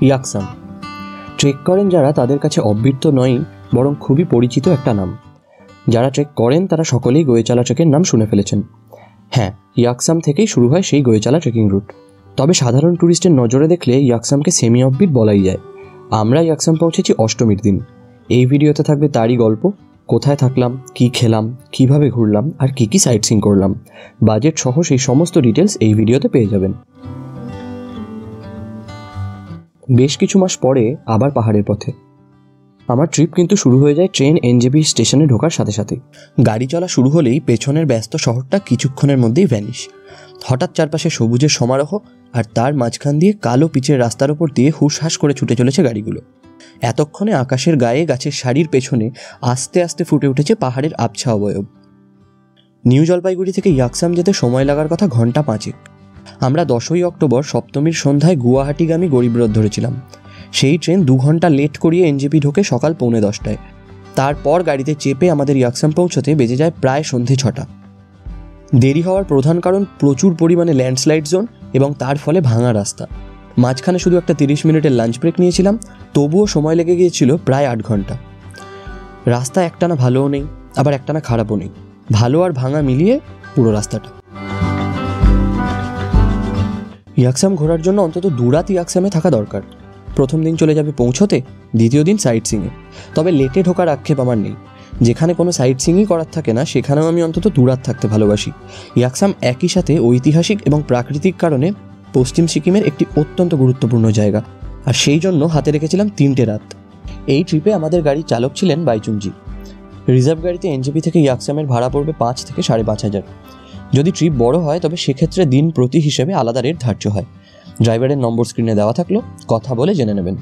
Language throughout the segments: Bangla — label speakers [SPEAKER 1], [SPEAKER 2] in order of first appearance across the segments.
[SPEAKER 1] ইয়াকসাম ট্রেক করেন যারা তাদের কাছে অবৃত্ত নয়, বরং খুবই পরিচিত একটা নাম। যারা ট্রেক করেন, তারা সকলেই গোয়েচালা ট্রেকের নাম শুনে ফেলেছেন। হ্যাঁ ইয়াকসাম থেকেই শুরু হয় সেই গোয়েচালা ট্রেকিং রুট। তবে সাধারণ ট্যুরিস্টের নজরে দেখলে ইয়াকসামকে সেমি অফবিট বলাই যায়। আমরা ইয়াকসাম পৌঁছেছি অষ্টমীর দিন। এই ভিডিওতে থাকবে তারই গল্প। কোথায় থাকলাম, কি খেলাম, কীভাবে ঘুরলাম, আর কি কি সাইট সিং করলাম। বাজেট সহ সেই সমস্ত ডিটেলস এই ভিডিওতে পেয়ে যাবেন। বেশ কিছু মাস পরে আবার পাহাড়ের পথে। আমার ট্রিপ কিন্তু শুরু হয়ে যায় ট্রেন এনজেপি স্টেশনে ঢোকার সাথে সাথে গাড়ি চলা শুরু হলেই পেছনের ব্যস্ত শহরটা কিছুক্ষণের মধ্যেই ভ্যানিশ হঠাৎ চারপাশে সবুজের সমারোহ আর তার মাঝখান দিয়ে কালো পিচের রাস্তার ওপর দিয়ে হুসহাস করে ছুটে চলেছে গাড়িগুলো। এতক্ষণে আকাশের গায়ে গাছের শাড়ির পেছনে আস্তে আস্তে ফুটে উঠেছে পাহাড়ের আবছা অবয়ব। নিউ জলপাইগুড়ি থেকে ইয়াকসাম যেতে সময় লাগার কথা ঘণ্টা পাঁচেক। আমরা দশই অক্টোবর সপ্তমীর সন্ধ্যায় গুয়াহাটিগামী গরিবরথ ধরেছিলাম। সেই ট্রেন দু ঘণ্টা লেট করিয়ে এনজেপি ঢোকে সকাল পৌনে দশটায়। তারপর গাড়িতে চেপে আমাদের ইয়াকসাম পৌঁছতে বেজে যায় প্রায় সন্ধে ছটা। দেরি হওয়ার প্রধান কারণ প্রচুর পরিমাণে ল্যান্ডস্লাইড জোন এবং তার ফলে ভাঙা রাস্তা। মাঝখানে শুধু একটা তিরিশ মিনিটের লাঞ্চ ব্রেক নিয়েছিলাম, তবুও সময় লেগে গিয়েছিল প্রায় আট ঘণ্টা। রাস্তা একটানা ভালোও নেই, আবার একটানা খারাপও নেই। ভালো আর ভাঙা মিলিয়ে পুরো রাস্তাটা। ইয়াকসাম ঘোরার জন্য অন্তত দুরাত ইয়াকসামে থাকা দরকার। প্রথম দিন চলে যাবে পৌঁছতে, দ্বিতীয় দিন সাইট সিংয়ে তবে লেটে ঢোকার আক্ষেপ আমার নেই। যেখানে কোনো সাইট সিংই করার থাকে না, সেখানেও আমি অন্তত দুরাত থাকতে ভালোবাসি। ইয়াকসাম একই সাথে ঐতিহাসিক এবং প্রাকৃতিক কারণে পশ্চিম সিকিমের একটি অত্যন্ত গুরুত্বপূর্ণ জায়গা। আর সেই জন্য হাতে রেখেছিলাম তিনটে রাত। এই ট্রিপে আমাদের গাড়ির চালক ছিলেন বাইচুংজি। রিজার্ভ গাড়িতে এনজেপি থেকে ইয়াকসামের ভাড়া পড়বে পাঁচ থেকে সাড়ে পাঁচ হাজার। যদি ট্রিপ বড় হয়, তবে সেক্ষেত্রে দিন প্রতি হিসেবে আলাদা রেট ধার্য হয়। ড্রাইভারের নম্বর স্ক্রিনে দেওয়া থাকল, কথা বলে জেনে নেবেন।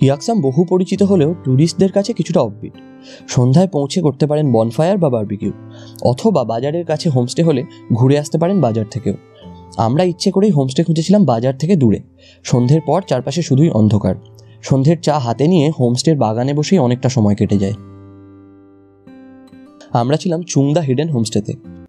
[SPEAKER 1] ইয়াকসাম বহু পরিচিত হলেও ট্যুরিস্টদের কাছে কিছুটা অফবিট সন্ধ্যায় পৌঁছে করতে পারেন বনফায়ার বা বারবিকিউ অথবা বাজারের কাছে হোমস্টে হলে ঘুরে আসতে পারেন বাজার থেকেও। আমরা ইচ্ছে করেই হোমস্টে খুঁজেছিলাম বাজার থেকে দূরে। সন্ধ্যের পর চারপাশে শুধুই অন্ধকার। সন্ধ্যের চা হাতে নিয়ে হোমস্টের বাগানে বসেই অনেকটা সময় কেটে যায়। আমরা ছিলাম চুংদা হিডেন হোমস্টেতে।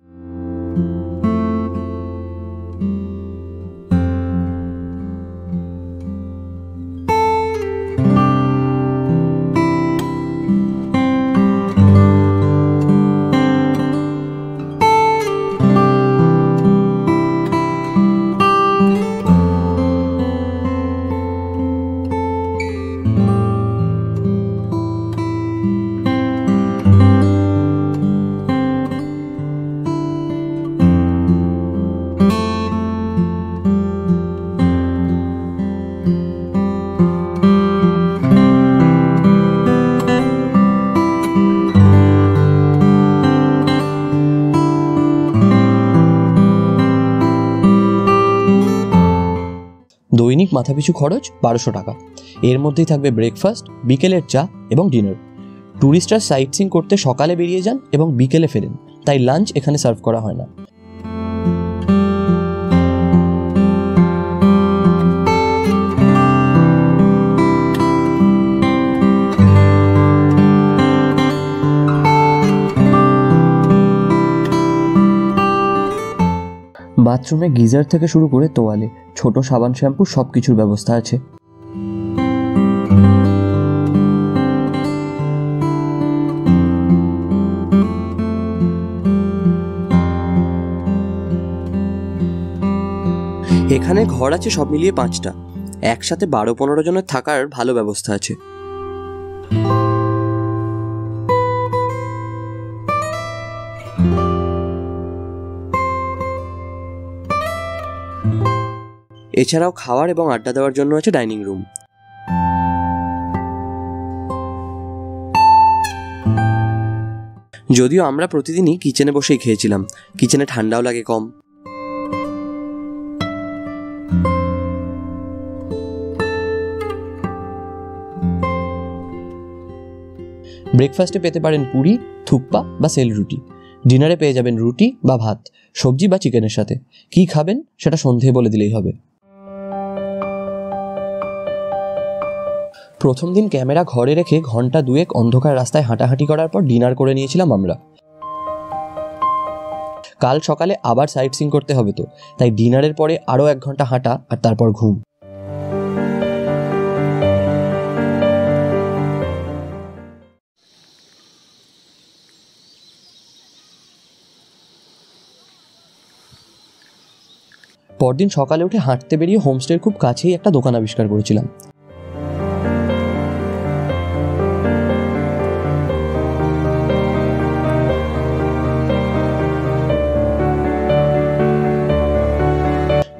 [SPEAKER 1] মাথাপিছু খরচ বারোশো টাকা। এর মধ্যেই থাকবে ব্রেকফাস্ট বিকেলের চা এবং ডিনার ট্যুরিস্টরা সাইট সিং করতে সকালে বেরিয়ে যান এবং বিকেলে ফেরেন। তাই লাঞ্চ এখানে সার্ভ করা হয় না। বাথরুমে গিজার থেকে শুরু করে তোয়ালে, ছোট সাবান শ্যাম্পু সব কিছুর ব্যবস্থা আছে। এখানে ঘর আছে সব মিলিয়ে পাঁচটা। একসাথে বারো পনেরো জনের থাকার ভালো ব্যবস্থা আছে। এছাড়াও খাওয়ার এবং আড্ডা দেওয়ার জন্য আছে ডাইনিং রুম। যদিও আমরা প্রতিদিনই কিচেনে বসেই খেয়েছিলাম, কিচেনে ঠান্ডাও লাগে কম। ব্রেকফাস্টে পেতে পারেন পুরি থুকপা বা সেল রুটি ডিনারে পেয়ে যাবেন রুটি বা ভাত, সবজি বা চিকেনের সাথে। কি খাবেন সেটা সন্ধে বলে দিলেই হবে। প্রথম দিন ক্যামেরা ঘরে রেখে ঘণ্টা দুয়েক অন্ধকার রাস্তায় হাঁটাহাঁটি করার পর ডিনার করে নিয়েছিলাম আমরা। কাল সকালে আবার সাইট সিং করতে হবে তো, তাই ডিনারের পরে আরও এক ঘণ্টা হাঁটা আর তারপর ঘুম। পরদিন সকালে উঠে হাঁটতে বেরিয়ে হোমস্টের খুব কাছেই একটা দোকান আবিষ্কার করেছিলাম।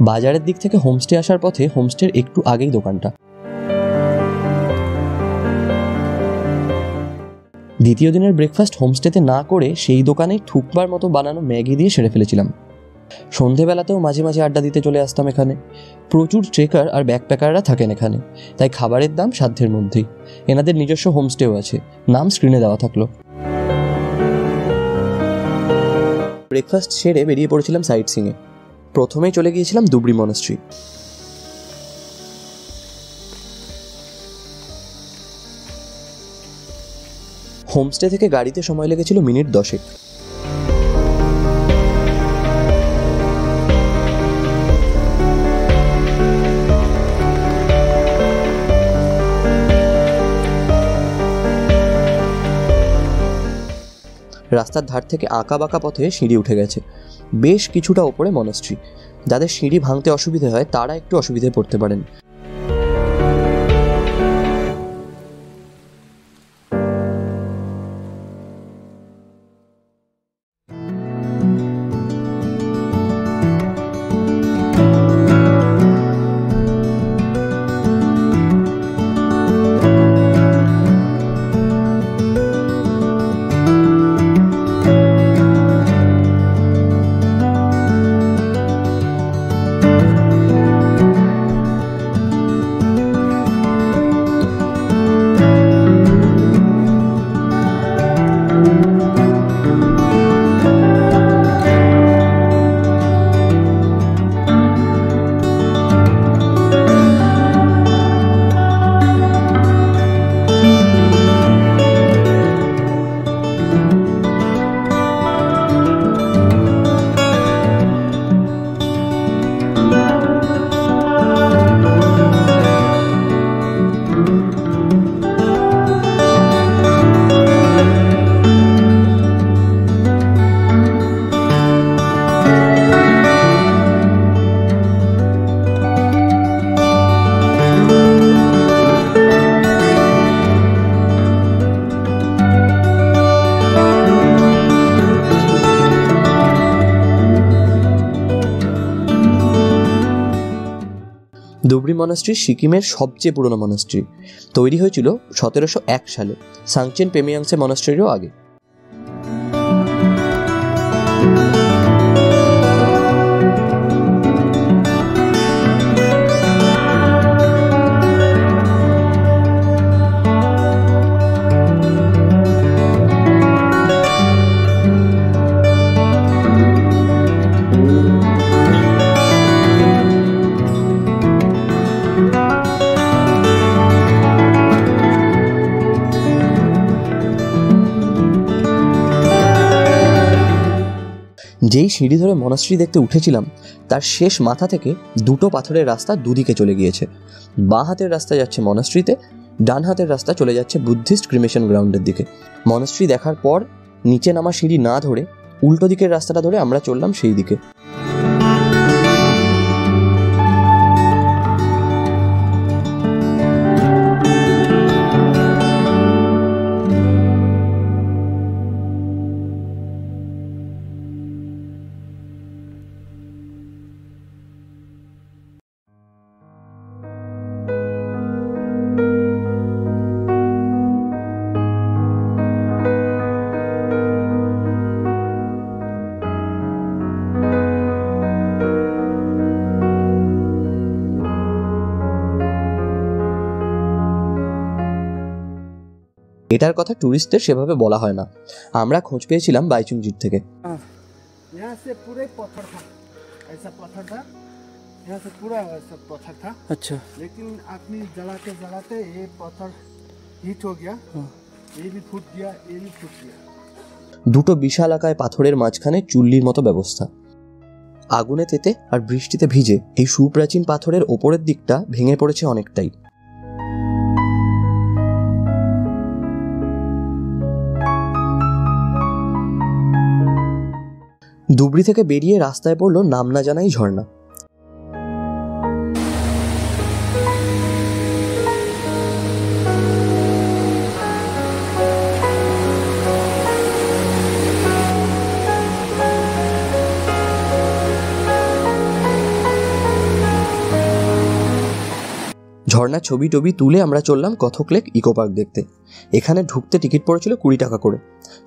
[SPEAKER 1] বাজারের দিক থেকে হোমস্টে আসার পথে হোমস্টের একটু আগেই দোকানটা। দ্বিতীয় দিনের ব্রেকফাস্ট হোমস্টেতে না করে সেই দোকানে থুকবার মতো বানানো ম্যাগি দিয়ে সেরে ফেলেছিলাম। সন্ধেবেলাতেও মাঝে মাঝে আড্ডা দিতে চলে আসতাম এখানে। প্রচুর ট্রেকার আর ব্যাকপ্যাকাররা থাকেন এখানে, তাই খাবারের দাম সাধ্যের মধ্যেই। এনাদের নিজস্ব হোমস্টেও আছে, নাম স্ক্রিনে দেওয়া থাকল। ব্রেকফাস্ট সেরে বেরিয়ে পড়েছিলাম সাইট সিংয়ে প্রথমেই চলে গিয়েছিলাম দুবরি মনস্ট্রি হোমস্টে থেকে গাড়িতে সময় লেগেছিল মিনিট দশেক। রাস্তার ধার থেকে আঁকা বাঁকা পথে সিঁড়ি উঠে গেছে। বেশ কিছুটা ওপরে মনস্ট্রি যাদের সিঁড়ি ভাঙতে অসুবিধে হয়, তারা একটু অসুবিধায় পড়তে পারেন। মনাস্ট্রি সিকিমের সবচেয়ে পুরনো মনাস্ট্রি তৈরি হয়েছিল সতেরোশো এক সালে। সাংচেন পেমিয়াংসে মনাস্ট্রিরও আগে। যেই সিঁড়ি ধরে মনাশ্রী দেখতে উঠেছিলাম, তার শেষ মাথা থেকে দুটো পাথরের রাস্তা দুদিকে চলে গিয়েছে। বাঁ হাতের রাস্তা যাচ্ছে মনাশ্রীতে, ডান হাতের রাস্তা চলে যাচ্ছে বুদ্ধিস্ট ক্রিমেশন গ্রাউন্ডের দিকে। মনাশ্রী দেখার পর নিচে নামা সিঁড়ি না ধরে উল্টো দিকের রাস্তাটা ধরে আমরা চললাম সেই দিকে। এটার কথা ট্যুরিস্টদের সেভাবে বলা হয় না। আমরা খোঁজ পেয়েছিলাম বাইচুংজির থেকে। দুটো বিশাল আকায় পাথরের মাঝখানে চুল্লির মতো ব্যবস্থা। আগুনে তেতে আর বৃষ্টিতে ভিজে এই সুপ্রাচীন পাথরের ওপরের দিকটা ভেঙে পড়েছে অনেকটাই। দুবড়ি থেকে বেরিয়ে রাস্তায় পড়ল নাম না জানাই ঝর্ণা। ঝর্ণার ছবি টবি তুলে আমরা চললাম কথক লেক ইকো পার্ক দেখতে। এখানে ঢুকতে টিকিট পড়েছিল কুড়ি টাকা করে।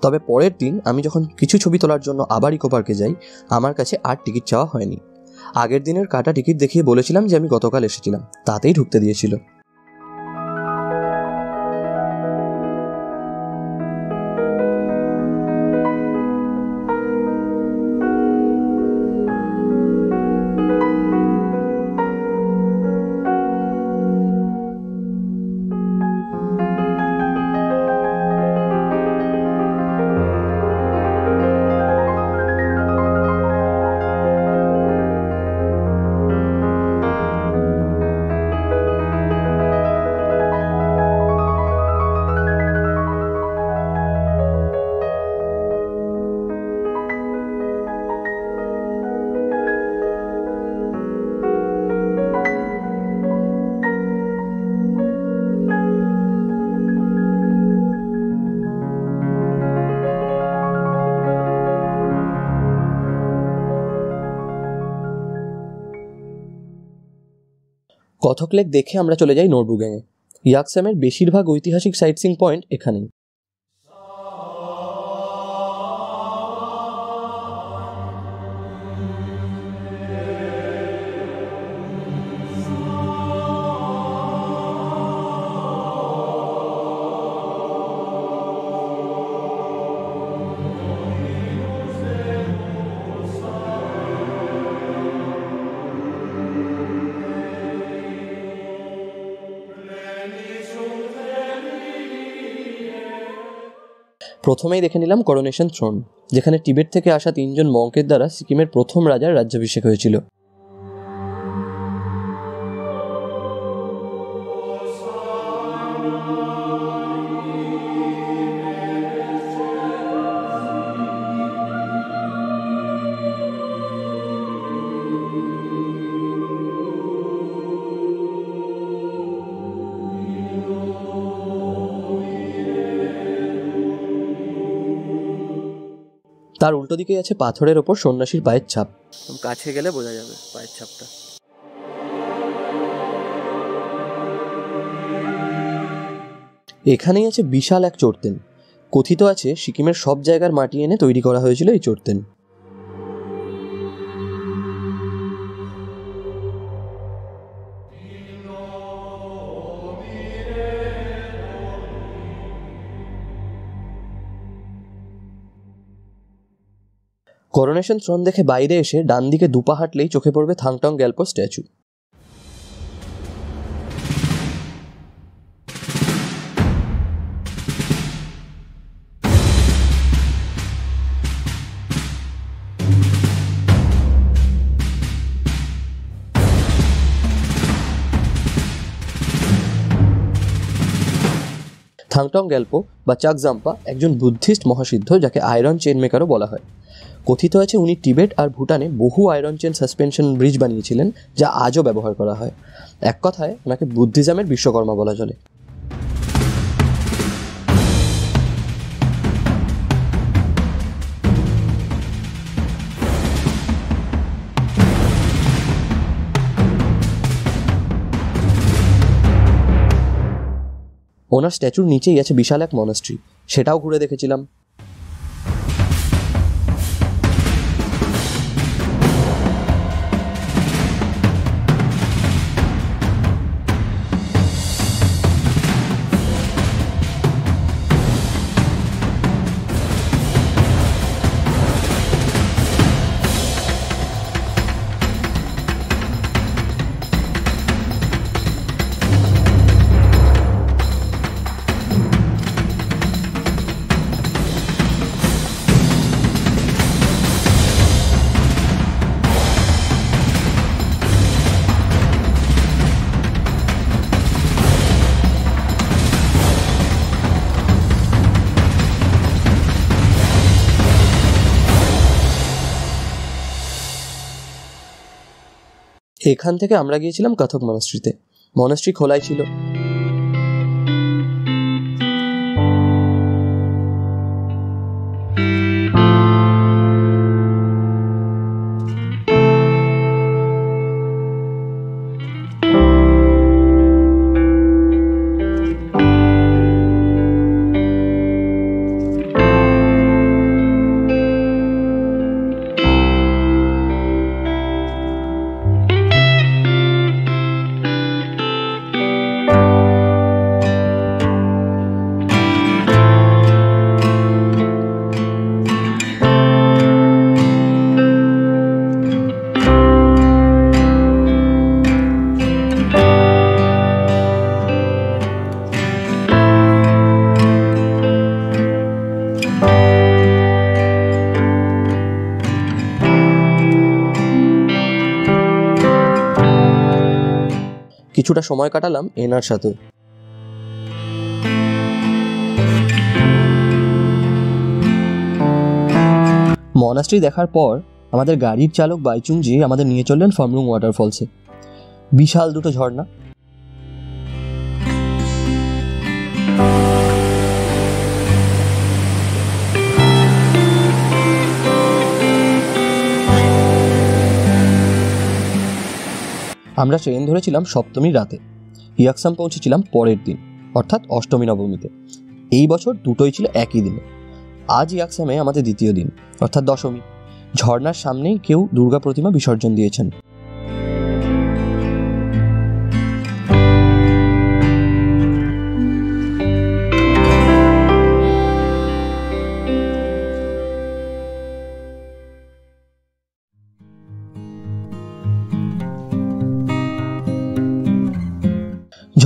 [SPEAKER 1] তবে পরের দিন আমি যখন কিছু ছবি তোলার জন্য আবার ইকো পার্কে যাই, আমার কাছে আর টিকিট চাওয়া হয়নি। আগের দিনের কাটা টিকিট দেখিয়ে বলেছিলাম যে আমি গতকাল এসেছিলাম, তাতেই ঢুকতে দিয়েছিল। কথক লেক দেখে আমরা চলে যাই নোরবুগ্যাংয়ে ইয়াকসামের বেশিরভাগ ঐতিহাসিক সাইট সিং পয়েন্ট এখানেই। প্রথমেই দেখে নিলাম করোনেশন থ্রোন যেখানে টিবেট থেকে আসা তিনজন মঙ্কের দ্বারা সিকিমের প্রথম রাজার রাজ্যাভিষেক হয়েছিল। তার উল্টো দিকে আছে পাথরের ওপর সন্ন্যাসীর পায়ের ছাপ। কাছে গেলে বোঝা যাবে পায়ের ছাপটা। এখানেই আছে বিশাল এক চড়তেন কথিত আছে সিকিমের সব জায়গার মাটি এনে তৈরি করা হয়েছিল এই চড়তেন করোনেশন থ্রন দেখে বাইরে এসে ডান দিকে দুপা হাঁটলেই চোখে পড়বে থাংটং গ্যালপো স্ট্যাচু। থাংটং গ্যাল্পো বা চাকজাম্পা একজন বুদ্ধিস্ট মহাসিদ্ধ যাকে আয়রন চেন মেকারও বলা হয়। কথিত আছে উনি টিবেট আর ভুটানে বহু আয়রন চেন সাসপেনশন ব্রিজ বানিয়েছিলেন, যা আজও ব্যবহার করা হয়। এক কথায়, ওনাকে বুদ্ধিজমের বিশ্বকর্মা বলা চলে। ওনার স্ট্যাচুর নিচেই আছে বিশাল এক মনাস্ট্রি সেটাও ঘুরে দেখেছিলাম। এখান থেকে আমরা গিয়েছিলাম কথক মনস্ট্রিতে মনস্ট্রি খোলাই ছিল। কিছুটা সময় কাটালাম এনার সাথে। মনাস্ট্রি দেখার পর আমাদের গাড়ির চালক বাইচুংজি আমাদের নিয়ে চললেন ফর্মলুং ওয়াটারফলসে। বিশাল দুটো ঝর্ণা। আমরা ট্রেন ধরেছিলাম সপ্তমী রাতে। ইয়াকসাম পৌঁছেছিলাম পরের দিন, অর্থাৎ অষ্টমী নবমীতে। এই বছর দুটোই ছিল একই দিনে। আজ ইয়াকসামে আমাদের দ্বিতীয় দিন, অর্থাৎ দশমী। ঝর্নার সামনেই কেউ দুর্গা প্রতিমা বিসর্জন দিয়েছেন।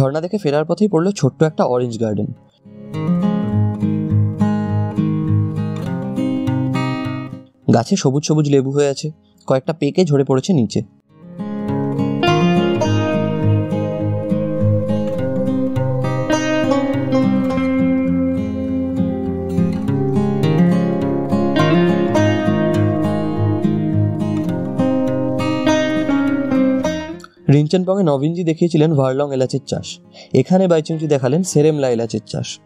[SPEAKER 1] ঝর্ণা দেখে ফেরার পথেই পড়ল ছোট্ট একটা অরেঞ্জ গার্ডেন গাছে সবুজ সবুজ লেবু হয়ে আছে, কয়েকটা পেকে ঝরে পড়েছে নিচে। রিঞ্চনপংয়ে নবীনজি দেখিয়েছিলেন ভার্লং এলাচের চাষ। এখানে বাইচুংজি দেখালেন সেরেমলা এলাচের চাষ।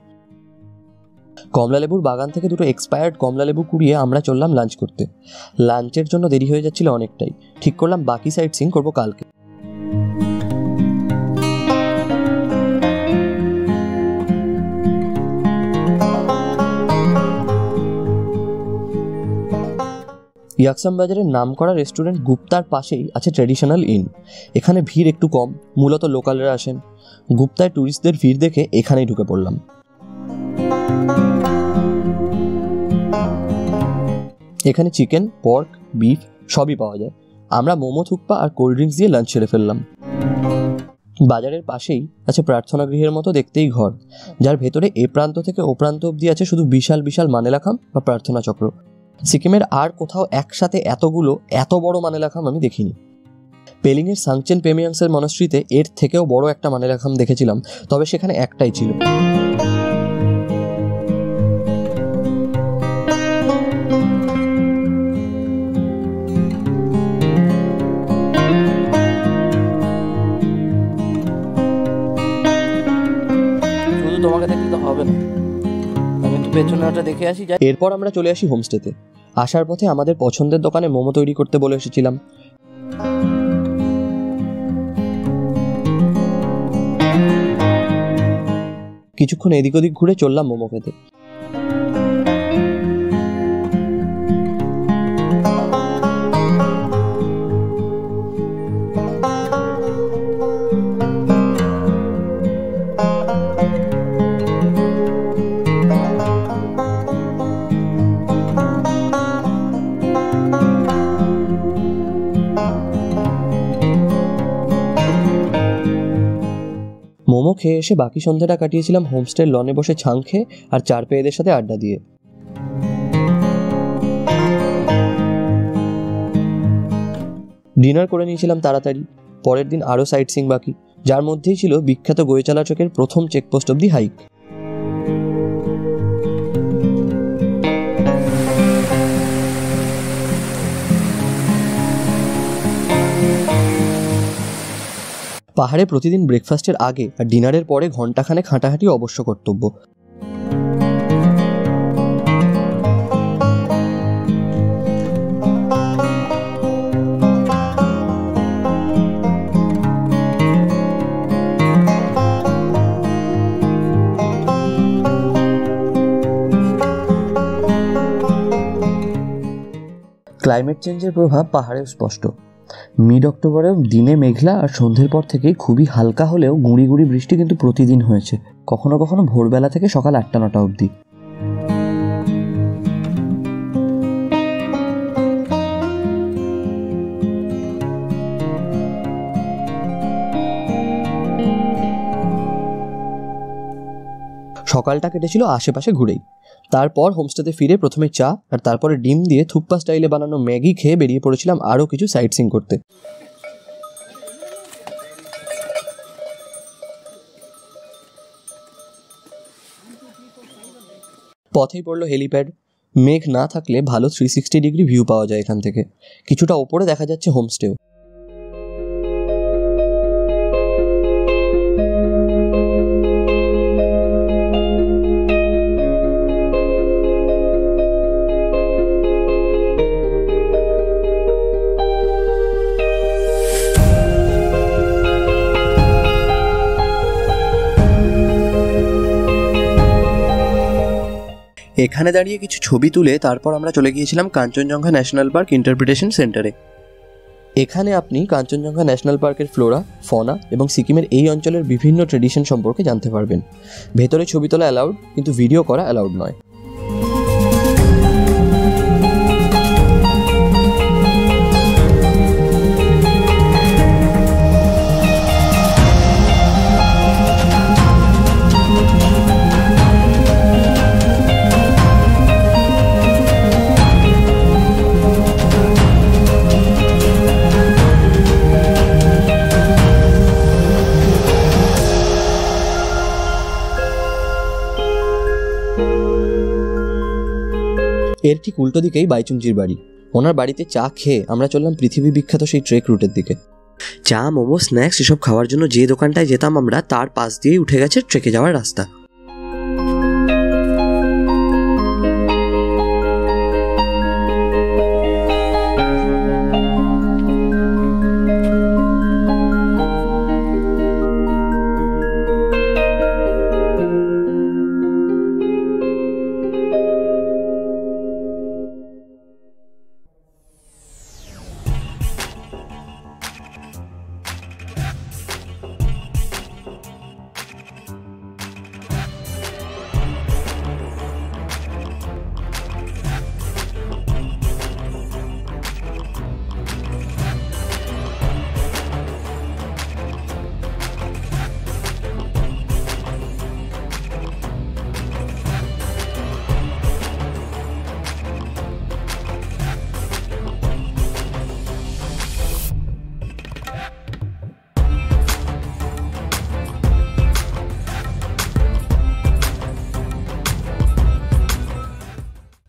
[SPEAKER 1] কমলালেবুর বাগান থেকে দুটো এক্সপায়ার্ড কমলালেবু কুড়িয়ে আমরা চললাম লাঞ্চ করতে। লাঞ্চের জন্য দেরি হয়ে যাচ্ছিল অনেকটাই। ঠিক করলাম, বাকি সাইট সিং করব কালকে। ইয়াকসাম বাজারের নামকরা রেস্টুরেন্ট গুপ্তার পাশেই আছে ট্র্যাডিশনাল ইন। এখানে ভিড় একটু কম, মূলত লোকালরা আসেন। গুপ্তায় ট্যুরিস্টদের ভিড় দেখে এখানেই ঢুকে পড়লাম। এখানে চিকেন, পর্ক, বিফ সবই পাওয়া যায়। আমরা মোমো, থুকপা আর কোল্ড ড্রিঙ্কস দিয়ে লাঞ্চ সেরে ফেললাম। বাজারের পাশেই আছে প্রার্থনা গৃহের মতো দেখতেই ঘর, যার ভেতরে এ প্রান্ত থেকে ও প্রান্ত অবধি আছে শুধু বিশাল বিশাল মানেলাখাম বা প্রার্থনা চক্র। সিকিমের আর কোথাও একসাথে এতগুলো এত বড় মানে লাখাম আমি দেখিনি। পেলিংয়ের সাংচেন পেমিয়াংসের মনস্ট্রিতে এর থেকেও বড় একটা মানে লাখাম দেখেছিলাম, তবে সেখানে একটাই ছিল।
[SPEAKER 2] আমি একটু পেছনে ওটা দেখে আসি, যাই
[SPEAKER 1] এরপর আমরা চলে আসি হোমস্টেতে। আসার পথে আমাদের পছন্দের দোকানে মোমো তৈরি করতে বলে এসেছিলাম। কিছুক্ষণ এদিক ওদিক ঘুরে চললাম মোমো খেতে। খেয়ে এসে বাকি সন্ধ্যাটা কাটিয়েছিলাম হোমস্টের লনে বসে ছাং খেয়ে আর চার পেয়েদের সাথে আড্ডা দিয়ে। ডিনার করে নিয়েছিলাম তাড়াতাড়ি। পরের দিন আরও সাইট সিং বাকি, যার মধ্যেই ছিল বিখ্যাত গোয়েচালা চকের প্রথম চেকপোস্ট অব দি হাইক। পাহাড়ে প্রতিদিন ব্রেকফাস্টের আগে আর ডিনারের পরে ঘন্টাখানেক হাঁটাহাঁটি অবশ্য কর্তব্য। ক্লাইমেট চেঞ্জের প্রভাব পাহাড়েও স্পষ্ট। মিড অক্টোবরে দিনে মেঘলা আর সন্ধ্যের পর থেকে খুবই হালকা হলেও গুঁড়ি গুঁড়ি বৃষ্টি কিন্তু প্রতিদিন হয়েছে। কখনো কখনো ভোরবেলা থেকে সকাল আটটা নটা অবধি। সকালটা কেটেছিল আশেপাশে ঘুরেই। তারপর হোমস্টেতে ফিরে প্রথমে চা আর তারপরে ডিম দিয়ে থুপ্পা স্টাইলে বানানো ম্যাগি খেয়ে বেরিয়ে পড়েছিলাম আরও কিছু সাইট সিং করতে। পথেই পড়ল হেলিপ্যাড। মেঘ না থাকলে ভালো থ্রি সিক্সটি ডিগ্রি ভিউ পাওয়া যায় এখান থেকে। কিছুটা ওপরে দেখা যাচ্ছে হোমস্টেও। এখানে দাঁড়িয়ে কিছু ছবি তুলে তারপর আমরা চলে গিয়েছিলাম কাঞ্চনজঙ্ঘা ন্যাশনাল পার্ক ইন্টারপ্রিটেশন সেন্টারে। এখানে আপনি কাঞ্চনজঙ্ঘা ন্যাশনাল পার্কের ফ্লোরা, ফনা এবং সিকিমের এই অঞ্চলের বিভিন্ন ট্রেডিশন সম্পর্কে জানতে পারবেন। ভেতরে ছবি তোলা অ্যালাউড, কিন্তু ভিডিও করা অ্যালাউড নয়। এর ঠিক উল্টো দিকেই বাইচুংজির বাড়ি। ওনার বাড়িতে চা খেয়ে আমরা চললাম পৃথিবী বিখ্যাত সেই ট্রেক রুটের দিকে। চা, মোমো, স্ন্যাক্স, এসব খাওয়ার জন্য যে দোকানটায় যেতাম আমরা, তার পাশ দিয়েই উঠে গেছে ট্রেকে যাওয়ার রাস্তা।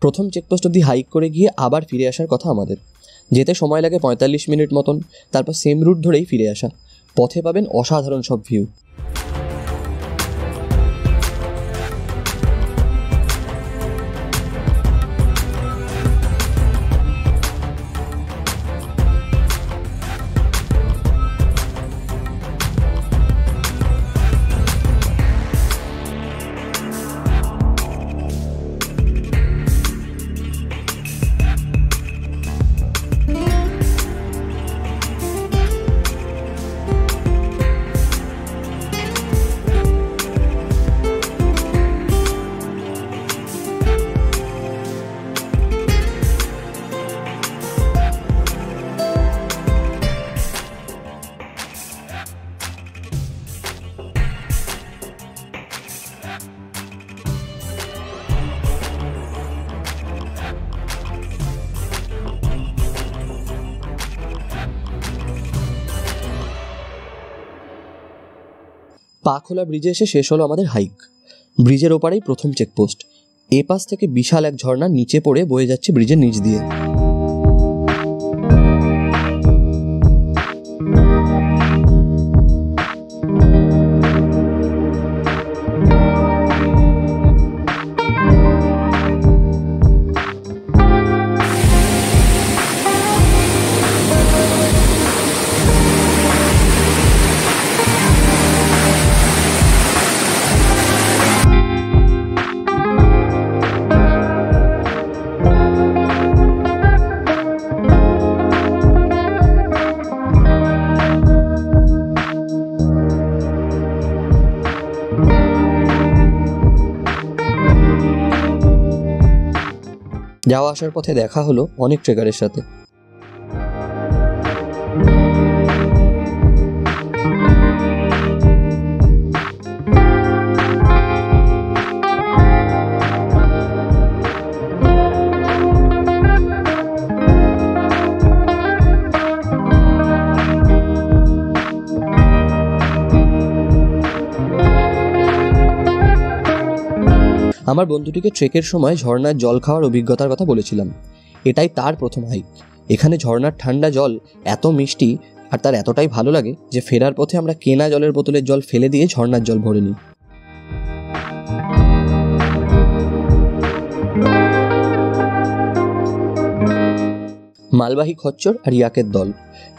[SPEAKER 1] প্রথম চেকপোস্ট অবধি হাইক করে গিয়ে আবার ফিরে আসার কথা আমাদের। যেতে সময় লাগে পঁয়তাল্লিশ মিনিট মতন, তারপর সেম রুট ধরেই ফিরে আসা। পথে পাবেন অসাধারণ সব ভিউ পাখোলা ব্রিজে এসে শেষ হলো আমাদের হাইক ব্রিজের ওপারেই প্রথম চেকপোস্ট এ পাশ থেকে বিশাল এক ঝর্ণা নিচে পড়ে বয়ে যাচ্ছে ব্রিজের নিচ দিয়ে। আসার পথে দেখা হলো অনেক ট্রেকারের সাথে। আমার বন্ধুটিকে ট্রেকের সময় ঝর্ণার জল খাওয়ার অভিজ্ঞতার কথা বলেছিলাম। এটাই তার প্রথম হাইক এখানে ঝর্ণার ঠান্ডা জল এত মিষ্টি আর তার এতটাই ভালো লাগে যে ফেরার পথে আমরা কেনা জলের বোতলের জল ফেলে দিয়ে ঝর্ণার জল ভরে নিই। মালবাহী খচ্চর আর ইয়াকের দল।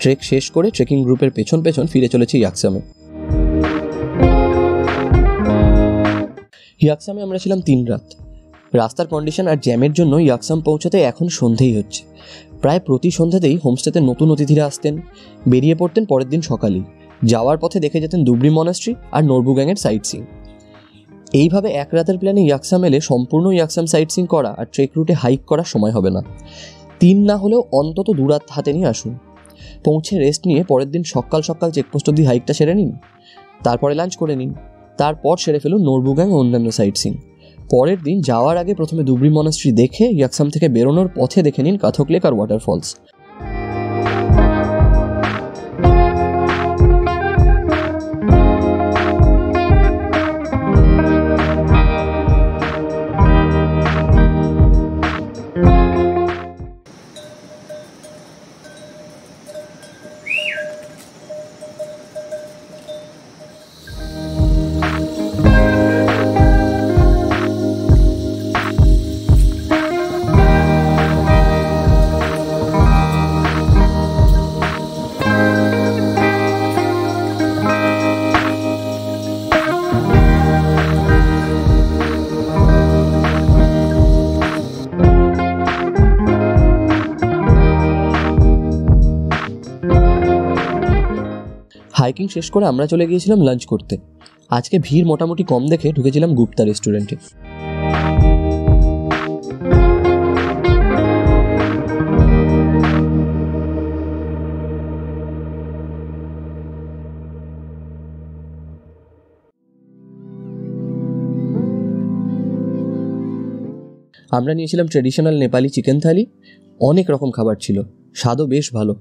[SPEAKER 1] ট্রেক শেষ করে ট্রেকিং গ্রুপের পেছন পেছন ফিরে চলেছে ইয়াকসামে। ইয়াকসামে আমরা ছিলাম তিন রাত। রাস্তার কন্ডিশন আর জ্যামের জন্য ইয়াকসাম পৌঁছাতে এখন সন্ধেই হচ্ছে। প্রায় প্রতি সন্ধ্যাতেই হোমস্টেতে নতুন অতিথিরা আসতেন, বেরিয়ে পড়তেন পরের দিন সকালেই। যাওয়ার পথে দেখে যেতেন দুবরি মনাস্ট্রি আর নরবুগ্যাংয়ের সাইট সিং এইভাবে এক রাতের প্ল্যানে ইয়াকসাম এলে সম্পূর্ণ ইয়াকসাম সাইট সিং করা আর ট্রেক রুটে হাইক করার সময় হবে না। তিন না হলেও অন্তত দু রাত হাতে নিয়ে আসুন। পৌঁছে রেস্ট নিয়ে পরের দিন সকাল সকাল চেকপোস্ট অব্দি হাইকটা সেরে নিন। তারপরে লাঞ্চ করে নিন। তারপর সেরে ফেলুন নোরবুগ্যাং ও অন্যান্য সাইট সিন। পরের দিন যাওয়ার আগে প্রথমে দুবরি মনাস্ট্রি দেখে ইয়াকসাম থেকে বেরোনোর পথে দেখে নিন কাথক লেক আর ওয়াটারফলস। হাইকিং শেষ করে আমরা চলে গিয়েছিলাম লাঞ্চ করতে। আজকে ভিড় মোটামুটি কম দেখে ঢুকেছিলাম গুপ্তা রেস্টুরেন্টে আমরা নিয়েছিলাম ট্রেডিশনাল নেপালি চিকেন থালি অনেক রকম খাবার ছিল। স্বাদও বেশ ভালো।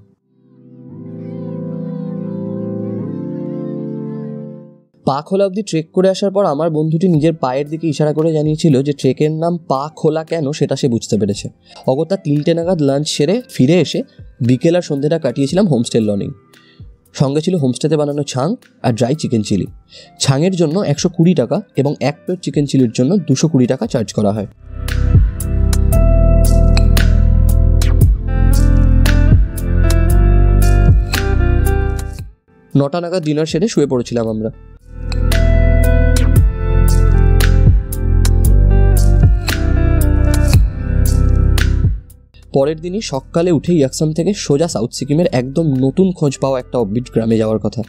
[SPEAKER 1] পা খোলা অবধি ট্রেক করে আসার পর আমার বন্ধুটি নিজের পায়ের দিকে ইশারা করে জানিয়েছিল যে ট্রেকের নাম পা খোলা কেন সেটা সে বুঝতে পেরেছে। অগত্যা তিনটে নাগাদ লাঞ্চ সেরে ফিরে এসে বিকেল আর সন্ধ্যেটা কাটিয়েছিলাম হোমস্টে লনিং সঙ্গে ছিল হোমস্টেতে বানানো ছাং আর ড্রাই চিকেন চিলি ছাংয়ের জন্য একশো কুড়ি টাকা এবং এক প্লেট চিকেন চিলির জন্য দুশো কুড়ি টাকা চার্জ করা হয়। নটা নাগাদ ডিনার সেরে শুয়ে পড়েছিলাম আমরা। পরের দিনই সকালে উঠে ইয়াকসাম থেকে সোজা সাউথ সিকিমের একদম নতুন খোঁজ পাওয়া একটা অববিট গ্রামে যাওয়ার কথা।